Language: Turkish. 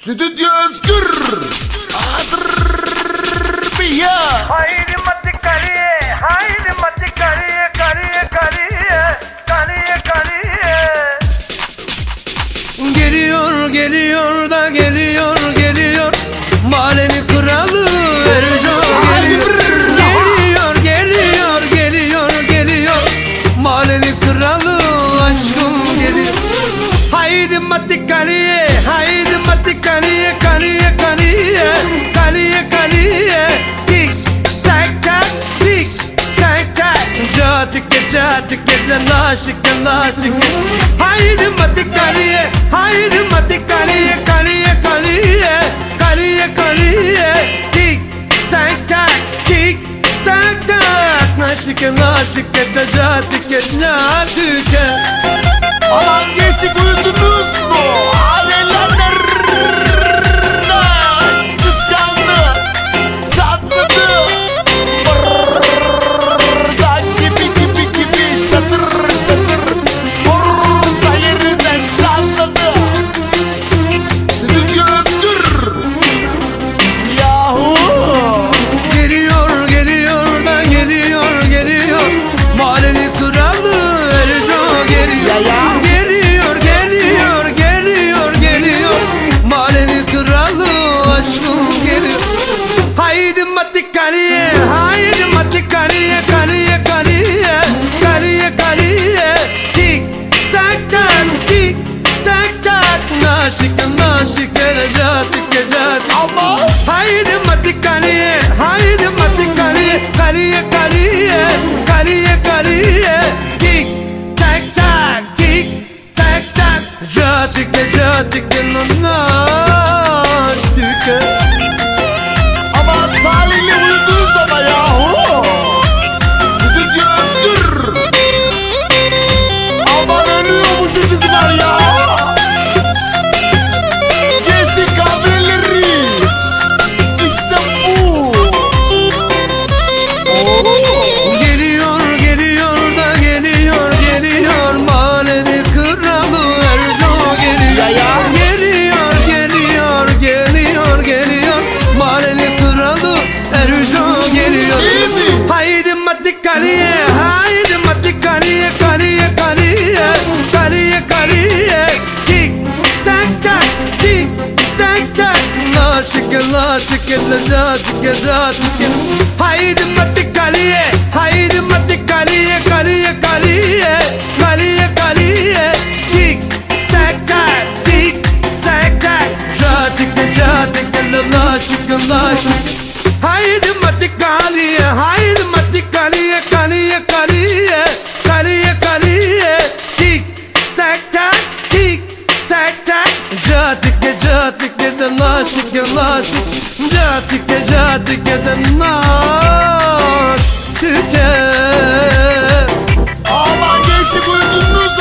Stüdyo Özgür. Harbiye Haydi mati kariye, haydi mati kariye, kariye, kariye, kariye, kariye. Geliyor geliyor da geliyor geliyor. Mahallenin kralı Ercan geliyor. Geliyor geliyor geliyor geliyor. Mahallenin kralı aşkım geliyor. Haydi mati haydi Tik tak tak tik tak tak. Catike catike laşike laşike Haydi mati kaliye haydi mati kaliye kaliye kaliye Kaliye kaliye Tik tak tak tik tak tak. Naşike naşike de catike catike Aman Fíjate que no, Haydi mati kaliye haydi mati kaliye kaliye kaliye kaliye kaliye. Tik tak tak tik tak tak. Naşike naşike naşike naşike naşike naşike Jatike jatike de naşike Aman gençlik uyudunuz